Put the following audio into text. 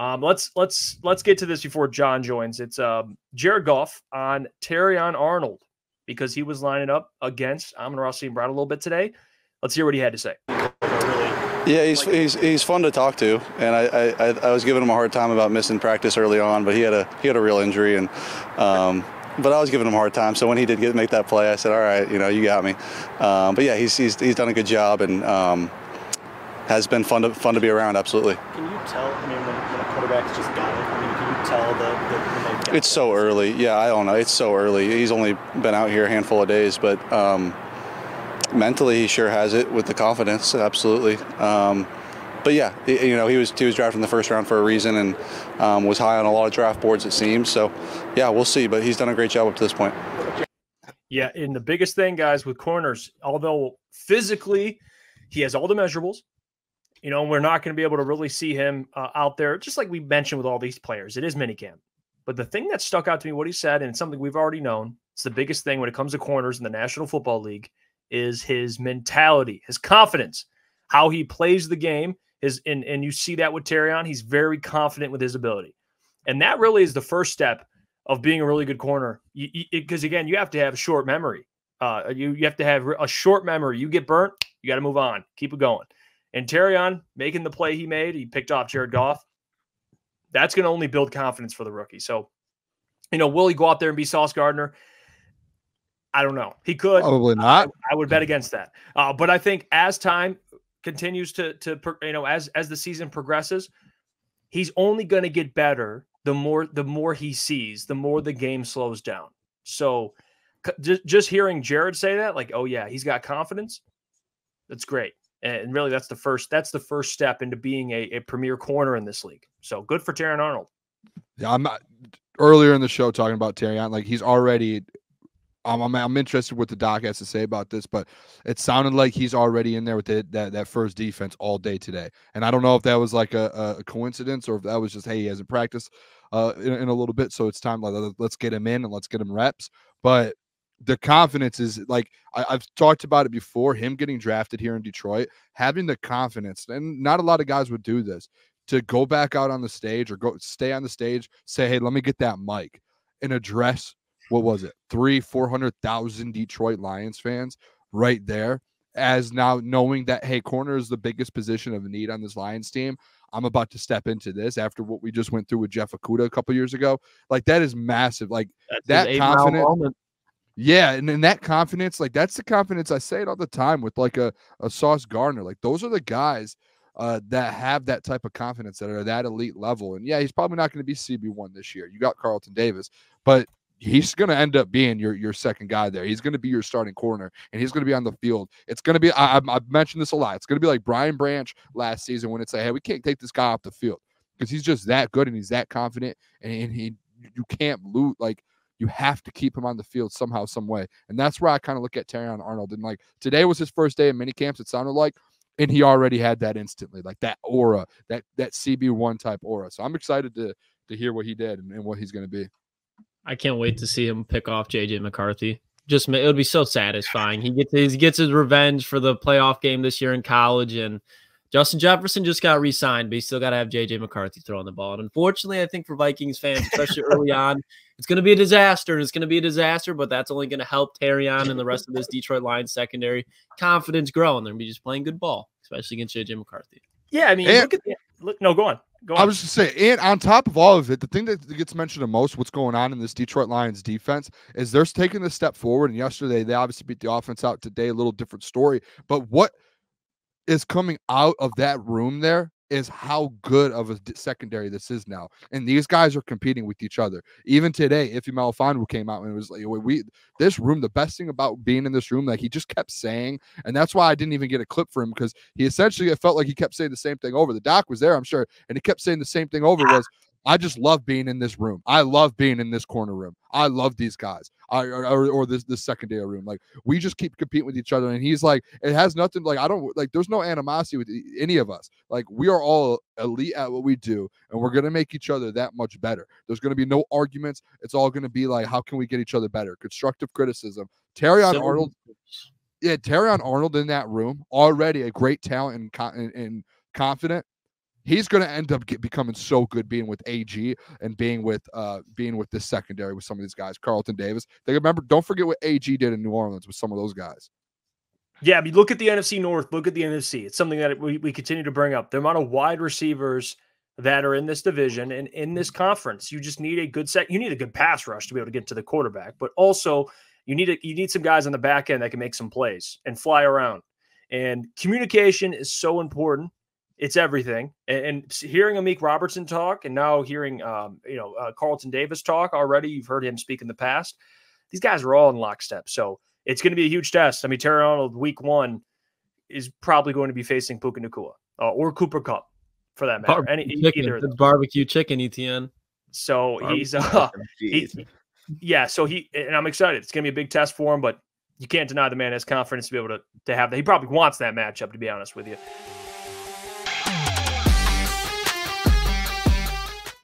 Um, let's let's let's get to this before John joins. It's um, Jared Goff on Terrion Arnold because he was lining up against Amon-Ra St. Brown a little bit today. Let's hear what he had to say. Yeah, he's, he's, he's fun to talk to, and I, I, I was giving him a hard time about missing practice early on, but he had a he had a real injury, and um, but I was giving him a hard time. So when he did get make that play, I said, "All right, you know, you got me." Um, but yeah, he's, he's he's done a good job and um, has been fun to fun to be around. Absolutely. Can you tell? I mean, when, when a quarterback's just got it, I mean, can you tell the, the it's so early. Yeah, I don't know. It's so early. He's only been out here a handful of days, but um, mentally he sure has it with the confidence. Absolutely. Um, but yeah, you know, he was he was drafted in the first round for a reason and um, was high on a lot of draft boards, it seems. So, yeah, we'll see. But he's done a great job up to this point. Yeah, and the biggest thing, guys, with corners, although physically he has all the measurables, you know, we're not going to be able to really see him uh, out there, just like we mentioned with all these players. It is minicamp. But the thing that stuck out to me, what he said, and it's something we've already known, it's the biggest thing when it comes to corners in the National Football League, is his mentality, his confidence, how he plays the game His and, and you see that with Terrion, he's very confident with his ability. And that really is the first step of being a really good corner. Because again, you have to have a short memory. Uh, you you have to have a short memory. You get burnt, you got to move on, keep it going. And Terrion making the play he made, he picked off Jared Goff. That's going to only build confidence for the rookie. So, you know, will he go out there and be Sauce Gardner? I don't know. He could probably not. I, I would bet against that. Uh, but I think as time continues to to you know as as the season progresses, he's only going to get better the more the more he sees, the more the game slows down. So just just hearing Jared say that, like, oh yeah, he's got confidence. That's great, and really that's the first that's the first step into being a, a premier corner in this league. So good for Terrion Arnold. Yeah, I'm not, earlier in the show talking about Terrion, like he's already um, I'm, I'm interested what the doc has to say about this, but it sounded like he's already in there with the, that that first defense all day today. And I don't know if that was like a, a coincidence or if that was just hey he hasn't practiced uh, in, in, a little bit, so it's time like let's get him in and let's get him reps. But the confidence is like I, have talked about it before. Him getting drafted here in Detroit, having the confidence, and not a lot of guys would do this to go back out on the stage or go stay on the stage, say hey let me get that mic and address what was it, three, 400,000 Detroit Lions fans right there. As now knowing that, hey, corner is the biggest position of need on this Lions team. I'm about to step into this after what we just went through with Jeff Okudah a couple years ago. Like, that is massive. Like, that's that confidence. Yeah, and, and that confidence, like that's the confidence I say it all the time with like a, a Sauce Gardner. Like those are the guys uh, that have that type of confidence that are that elite level. And yeah, he's probably not going to be CB1 this year. You got Carlton Davis, but he's going to end up being your your second guy there. He's going to be your starting corner, and he's going to be on the field. It's going to be I, have mentioned this a lot. It's going to be like Brian Branch last season when it's like, hey, we can't take this guy off the field because he's just that good and he's that confident, and, and he you can't lose like. You have to keep him on the field somehow, some way, and that's where I kind of look at Terrion Arnold. And like today was his first day in mini camps. It sounded like, and he already had that instantly, like that aura, that that CB one type aura. So I'm excited to to hear what he did and, and what he's going to be. I can't wait to see him pick off JJ McCarthy. Just it would be so satisfying. He gets he gets his revenge for the playoff game this year in college, and Justin Jefferson just got re-signed, but he still got to have JJ McCarthy throwing the ball. And unfortunately, I think for Vikings fans, especially early on, it's going to be a disaster. And it's going to be a disaster, but that's only going to help Terrion and the rest of this Detroit Lions secondary confidence grow, and they're going to be just playing good ball, especially against JJ McCarthy. Yeah, I mean, and, look at the, look. No, go on. Go I was just say, and on top of all of it, the thing that gets mentioned the most, what's going on in this Detroit Lions defense, is they're taking a step forward. And yesterday, they obviously beat the offense out. Today, a little different story. But what is coming out of that room there is how good of a secondary this is now. And these guys are competing with each other. Even today, Ife Melifonwu came out and it was like, we this room, the best thing about being in this room, like he just kept saying, and that's why I didn't even get a clip for him because he essentially it felt like he kept saying the same thing over. The doc was there, I'm sure, and he kept saying the same thing over ah. was I just love being in this room. I love being in this corner room. I love these guys. I or, or this this secondary room. Like we just keep competing with each other. And he's like, it has nothing like I don't like. There's no animosity with any of us. Like we are all elite at what we do, and we're gonna make each other that much better. There's gonna be no arguments. It's all gonna be like, how can we get each other better? Constructive criticism. Terrion so, Arnold. Yeah, Terrion Arnold in that room already a great talent and, and, and confident he's going to end up get, becoming so good being with AG and being with uh being with this secondary with some of these guys, Carlton Davis. They remember, don't forget what AG did in New Orleans with some of those guys. Yeah, I mean, look at the NFC North. Look at the NFC. It's something that we, we continue to bring up. The amount of wide receivers that are in this division and in this conference. You just need a good set. You need a good pass rush to be able to get to the quarterback, but also you need a, you need some guys on the back end that can make some plays and fly around. And communication is so important. It's everything. And, and hearing Amik Robertson talk, and now hearing um, you know uh, Carlton Davis talk already. You've heard him speak in the past. These guys are all in lockstep. So it's going to be a huge test. I mean, Terry Arnold, week one, is probably going to be facing Puka Nacua uh, or Cooper Kupp for that matter. Any, chicken. either barbecue chicken, ETN. So barbecue he's uh, he, yeah. So he and I'm excited. It's gonna be a big test for him, but you can't deny the man has confidence to be able to to have that. He probably wants that matchup. To be honest with you.